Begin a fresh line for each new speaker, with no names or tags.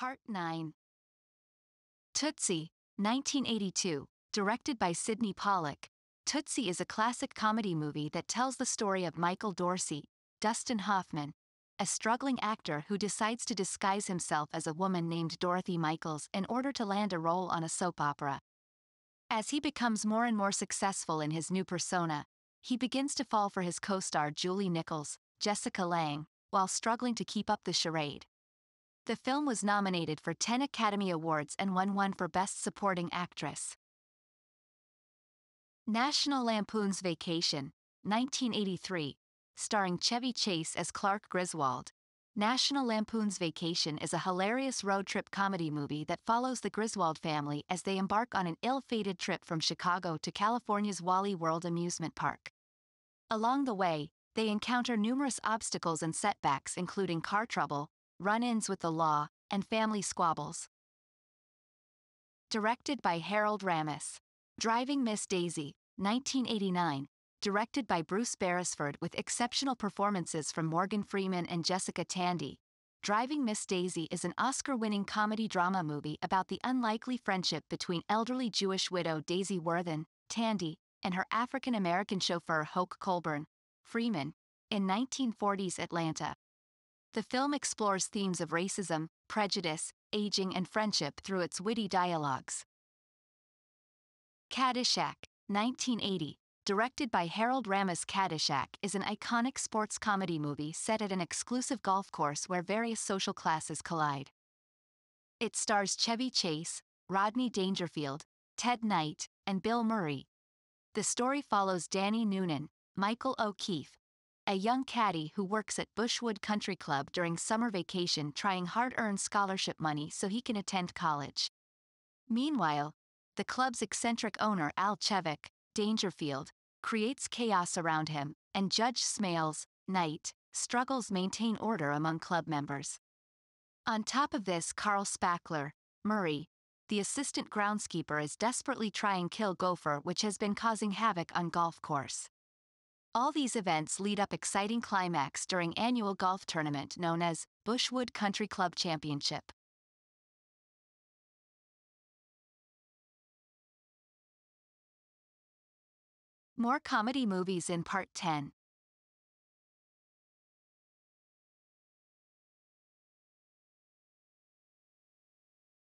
Part 9 Tootsie, 1982, directed by Sydney Pollack. Tootsie is a classic comedy movie that tells the story of Michael Dorsey, Dustin Hoffman, a struggling actor who decides to disguise himself as a woman named Dorothy Michaels in order to land a role on a soap opera. As he becomes more and more successful in his new persona, he begins to fall for his co star Julie Nichols, Jessica Lange, while struggling to keep up the charade. The film was nominated for 10 Academy Awards and won one for Best Supporting Actress. National Lampoon's Vacation, 1983, starring Chevy Chase as Clark Griswold. National Lampoon's Vacation is a hilarious road trip comedy movie that follows the Griswold family as they embark on an ill fated trip from Chicago to California's Wally World amusement park. Along the way, they encounter numerous obstacles and setbacks, including car trouble, run ins with the law, and family squabbles. Directed by Harold Ramis. Driving Miss Daisy, 1989, directed by Bruce Beresford with exceptional performances from Morgan Freeman and Jessica Tandy. Driving Miss Daisy is an Oscar winning comedy drama movie about the unlikely friendship between elderly Jewish widow Daisy Werthan, Tandy, and her African American chauffeur Hoke Colburn, Freeman, in 1940s Atlanta. The film explores themes of racism, prejudice, aging, and friendship through its witty dialogues. Caddyshack, 1980, directed by Harold Ramis Caddyshack is an iconic sports comedy movie set at an exclusive golf course where various social classes collide. It stars Chevy Chase, Rodney Dangerfield, Ted Knight, and Bill Murray. The story follows Danny Noonan, Michael O'Keefe, a young caddy who works at Bushwood Country Club during summer vacation trying hard earned scholarship money so he can attend college. Meanwhile, the club's eccentric owner Al Czervik, Dangerfield, creates chaos around him, and Judge Smails, Knight, struggles maintain order among club members. On top of this, Carl Spackler, Murray, the assistant groundskeeper is desperately trying to kill Gopher which has been causing havoc on golf course. All these events lead up exciting climax during annual golf tournament known as Bushwood Country Club Championship. More comedy movies in Part 10.